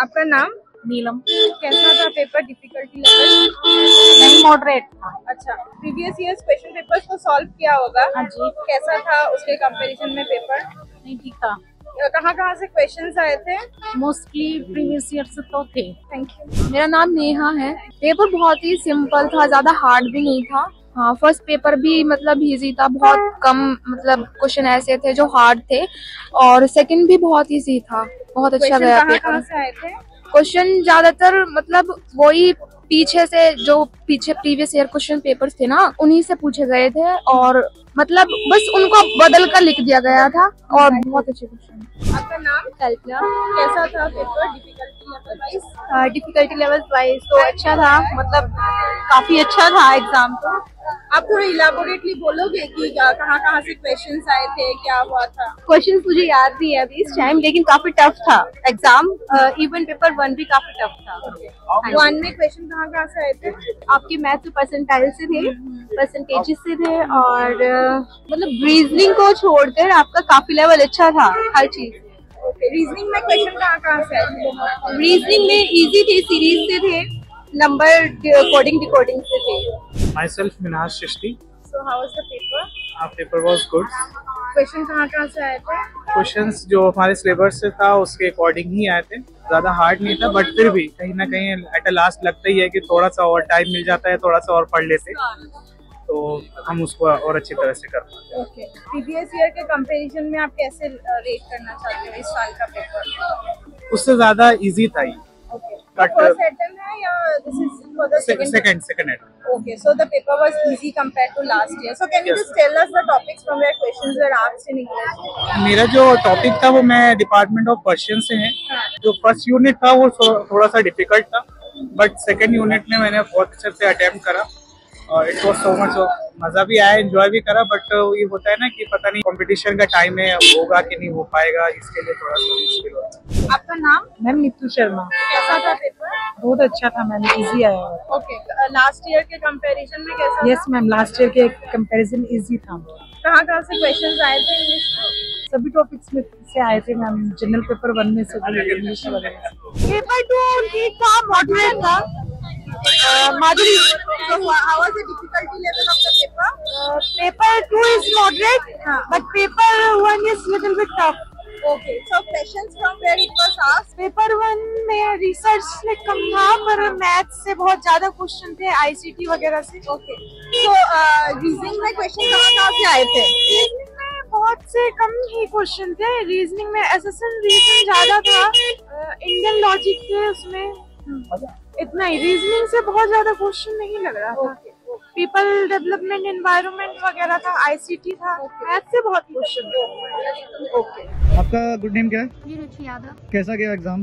आपका नाम? नीलम। कैसा था पेपर डिफिकल्टी लेवल नहीं मॉडरेट था। अच्छा प्रीवियस ईयर्स क्वेश्चन पेपर्स को सॉल्व किया होगा। हाँ जी। कैसा था उसके कंपैरिजन में पेपर नहीं ठीक था। कहाँ कहाँ से क्वेश्चंस आए थे? मोस्टली प्रीवियस ईयर से तो थे। थैंक यू मेरा नाम नेहा है। पेपर बहुत ही सिंपल था ज़्यादा हार्ड भी नहीं था। हाँ फ़र्स्ट पेपर भी मतलब इजी था बहुत कम मतलब क्वेश्चन ऐसे थे जो हार्ड थे और सेकंड भी बहुत इजी था बहुत अच्छा गया पेपर क्वेश्चन ज़्यादातर मतलब वही पीछे से जो पीछे प्रीवियस ईयर क्वेश्चन पेपर्स थे ना उन्हीं से पूछे गए थे और मतलब बस उनको बदल कर लिख दिया गया था और बहुत अच्छे क्वेश्चन आपका नाम? कल्पना। कैसा था paper difficulty level wise difficulty level wise तो अच्छा था। मतलब काफ़ी अच्छा था एग्ज़ाम तो। आप थोड़ा इलाबोरेटली बोलोगे कि कहाँ कहाँ से क्वेश्चंस आए थे? क्या हुआ था? क्वेश्चंस मुझे याद नहीं है अभी इस टाइम लेकिन काफ़ी टफ था एग्ज़ाम इवन पेपर वन भी काफ़ी टफ था। वन में क्वेश्चन कहाँ कहाँ से आए थे? आपके मैथ परसेंटाइल से थे। परसेंटेजेस से थे और मतलब रीजनिंग को छोड़कर आपका काफ़ी लेवल अच्छा था हर चीज़। रीजनिंग में क्वेश्चन कहाँ कहाँ से रीजनिंग में इजी थे सीरीज़ से थे नंबर कोडिंग डिकोडिंग से थे। Myself Minhas Shishti. So how was the paper Our paper was good. Question कहाँ कहाँ से आए थे? क्वेश्चंस जो हमारे सिलेबस से था उसके अकॉर्डिंग ही आए थे। ज़्यादा हार्ड नहीं था बट फिर भी कहीं ना कहीं एट अ लास्ट लगता ही है कि थोड़ा सा और टाइम मिल जाता है थोड़ा सा और पढ़ लेते तो हम उसको और अच्छी तरह से कर पाते हैं। प्रीवियस ईयर के कंपैरिजन में आप कैसे रेट करना चाहते हो इस साल का पेपर उससे ज़्यादा इजी था ये है for the second second Okay, so the paper was easy compared to last year. So can you just tell us the topics from where questions were asked in English? मेरा जो topic था वो मैं department of Persian से है जो first unit था वो थोड़ा सा डिफ़िकल्ट था बट सेकेंड यूनिट में मैंने बहुत अच्छे से अटेम्प्ट करा और इट वॉज़ सो मच मज़ा भी आया एंजॉय भी करा बट ये होता है ना कि पता नहीं कंपटीशन का टाइम है होगा कि नहीं हो पाएगा इसके लिए थोड़ा सा मुश्किल होता है। आपका नाम? मैम नीतू शर्मा। कैसा था पेपर बहुत अच्छा था मैम इजी आया ओके लास्ट ईयर के कंपैरिजन में कैसा यस मैम लास्ट ईयर के कंपैरिजन इजी था। कहाँ कहाँ से क्वेश्चंस आए थे इंग्लिश सभी टॉपिक्स में से आए थे मैम जनरल पेपर वन में से इंग्लिश वगैरह पेपर टू ठीक था मॉडरेट था। Madhuri So how was the difficulty level of the paper? Paper two is moderate but paper one is little bit tough Okay, so questions from where it was asked. Paper one में research में कम था पर math से बहुत ज़्यादा question थे ICT वगैरह से Okay, so reasoning में question कहाँ कहाँ से आए थे? रीजनिंग में बहुत से कम ही क्वेश्चन थे रीजनिंग में एसएसएल रीजनिंग ज़्यादा था इंडियन लॉजिक थे उसमें इतना ही रीजनिंग से बहुत ज़्यादा क्वेश्चन नहीं लग रहा था। पीपल डेवलपमेंट एनवायरनमेंट वगैरह था आईसीटी था मैथ से बहुत क्वेश्चन Okay. आपका गुड नेम क्या है? जी रुचि यादव। कैसा गया एग्ज़ाम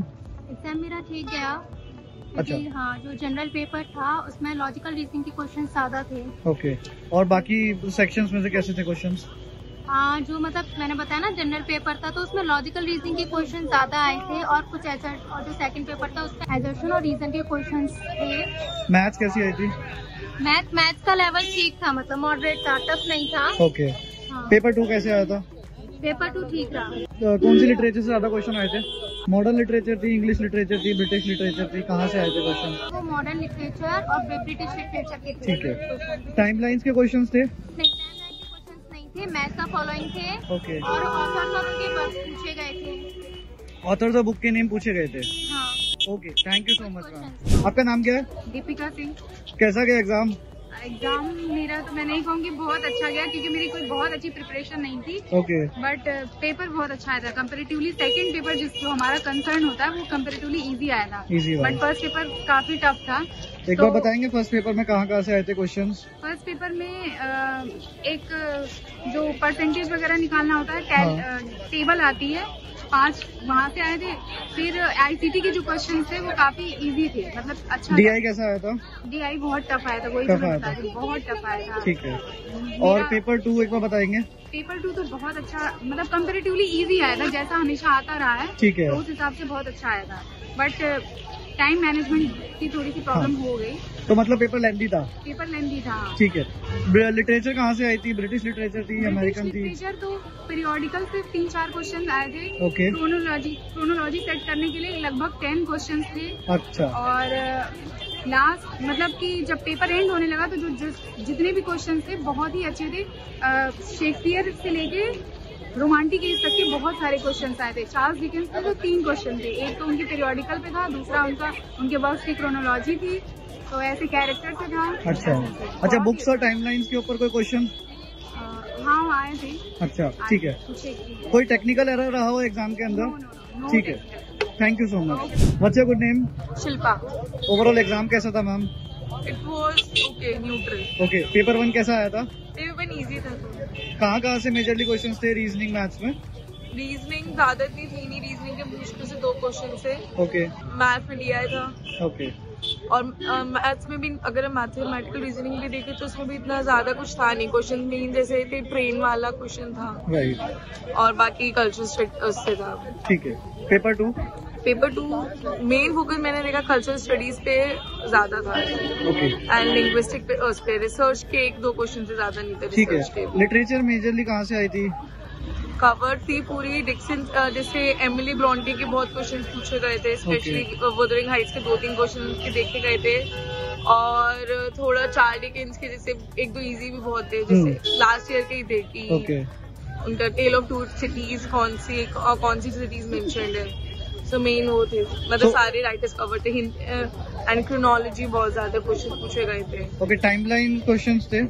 एग्ज़ाम मेरा ठीक गया। अच्छा। हाँ जो जनरल पेपर था उसमें लॉजिकल रीजनिंग के क्वेश्चन ज़्यादा थे। ओके और बाकी सेक्शंस में से कैसे थे क्वेश्चंस हाँ जो मतलब मैंने बताया ना जनरल पेपर था तो उसमें लॉजिकल रीजनिंग के क्वेश्चन ज़्यादा आए थे और कुछ ऐसा और जो सेकंड पेपर था उसमें एजर्शन और रीजन के क्वेश्चन थे। मैथ्स कैसी आई थी? मैथ मैथ का लेवल ठीक था मतलब मॉडरेट था टफ नहीं था। ओके हाँ। पेपर टू कैसे आया था? पेपर टू ठीक रहा तो कौन सी लिटरेचर से ज़्यादा क्वेश्चन आए थे? मॉडर्न लिटरेचर थी इंग्लिश लिटरेचर थी ब्रिटिश लिटरेचर थी कहाँ से आए थे क्वेश्चन वो मॉडर्न लिटरेचर और ब्रिटिश लिटरेचर के ठीक है। टाइमलाइंस के क्वेश्चन थे? नहीं थे मैथ का फॉलोइंग थे। ओके और ऑथर और उनके वर्क पूछे गए थे। ऑथर्स और बुक के नेम पूछे गए थे? हाँ। Okay thank you so much ma'am आपका नाम क्या है? दीपिका सिंह। कैसा गया एग्ज़ाम एग्ज़ाम मेरा तो मैं नहीं कहूँगी बहुत अच्छा गया क्योंकि मेरी कोई बहुत अच्छी प्रिपरेशन नहीं थी। ओके बट पेपर बहुत अच्छा आया था। कम्पेरेटिवली सेकंड पेपर जिसको हमारा कंसर्न होता है वो कंपेरेटिवली इजी आया था। बट फ़र्स्ट पेपर काफ़ी टफ था। एक बार बताएँगे फ़र्स्ट पेपर में कहाँ कहाँ से आए थे क्वेश्चंस फ़र्स्ट पेपर में एक जो परसेंटेज वगैरह निकालना होता है हाँ। टेबल आती है। पाँच वहाँ से आए थे फिर आईसीटी के जो क्वेश्चन थे वो काफ़ी इजी थे। मतलब अच्छा डीआई कैसा आया था? डीआई बहुत टफ आया था वही मैं आया था। बहुत टफ आया था। ठीक है। और पेपर टू एक बार बताएँगे? पेपर टू तो बहुत अच्छा मतलब कंपेरेटिवली इजी आया था जैसा हमेशा आता रहा है ठीक है। तो उस हिसाब से बहुत अच्छा आया था। बट टाइम मैनेजमेंट की थोड़ी सी प्रॉब्लम हाँ। हो गई। तो मतलब पेपर लेंदी था? पेपर लेंदी था ठीक है। लिटरेचर कहाँ से आई थी? ब्रिटिश लिटरेचर थी अमेरिकन थी? लिटरेचर तो पीरियोडिकल से तीन चार क्वेश्चन आए थे। Okay. क्रोनोलॉजी क्रोनोलॉजी सेट करने के लिए लगभग टेन क्वेश्चन थे। अच्छा। और लास्ट मतलब कि जब पेपर एंड होने लगा तो जो जितने भी क्वेश्चन थे बहुत ही अच्छे थे। शेक्सपियर से लेके रोमांटिक एज तक के बहुत सारे क्वेश्चंस आए थे। चार्ल्स डिकेंस के तो तीन क्वेश्चन थे एक तो उनके पीरियोडिकल पे था दूसरा उनका उनके वर्क्स की क्रोनोलॉजी थी। तो ऐसे कैरेक्टर से था। अच्छा। अच्छा बुक्स और टाइमलाइंस के ऊपर कोई क्वेश्चन हाँ आए थे। अच्छा ठीक है। कोई टेक्निकल एरर रहा हो एग्ज़ाम के अंदर? ठीक है। Thank you so much what's your good name Shilpa. Overall exam कैसा था ma'am it was okay neutral okay paper one कैसा आया था? पेपर वन इजी था कहाँ कहाँ से मेजरली क्वेश्चन थे रीजनिंग मैथ्स में? रीजनिंग ज़्यादा इतनी थी नहीं रीजनिंग के मुश्किल से दो क्वेश्चन से ओके मैथ में दिया था। ओके और मैथ्स में भी अगर हम मैथमेटिकल रीजनिंग भी देखें तो उसमें भी इतना ज़्यादा कुछ था नहीं। क्वेश्चन मेन जैसे थे ट्रेन वाला क्वेश्चन था। राइट और बाकी कल्चर उससे था। ठीक है। Paper two paper two main focus मैंने देखा कल्चरल स्टडीज़ पे ज़्यादा था। ओके एंड लिंग्विस्टिक पे उस पे रिसर्च के एक दो क्वेश्चन से ज़्यादा नहीं थे ठीक है। लिटरेचर मेजरली कहाँ से आई थी? कवर थी पूरी डिक्सन जैसे एमिली ब्रॉन्टी के बहुत क्वेश्चन पूछे गए थे स्पेशली वुदरिंग हाइट्स के दो तीन क्वेश्चन के देखे गए थे। और थोड़ा चार डिकेंस के जैसे एक दो इजी भी बहुत थे जैसे लास्ट ईयर के ही थे कि उनका टेल ऑफ़ टू सिटीज़ कौन सी और कौन सी सिटीज़ मेंशनड है। सो मेन वो थे। मतलब So- सारे राइटर्स कवर थे। एंड क्रोनोलॉजी बहुत ज़्यादा क्वेश्चन पूछे गए थे। ओके टाइमलाइन क्वेश्चंस थे?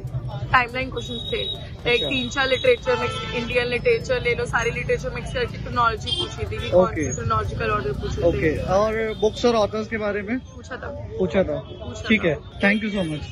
टाइमलाइन क्वेश्चन थे। एक अच्छा। तीन चार लिटरेचर मिक्स इंडियन लिटरेचर ले लो सारी लिटरेचर मिक्स करके क्रोनोलॉजी पूछी थी कि कौन. क्रोनोलॉजिकल ऑर्डर पूछे ओके और बुक्स और ऑथर्स के बारे में? पूछा था। पूछा था। ठीक है थैंक यू सो मच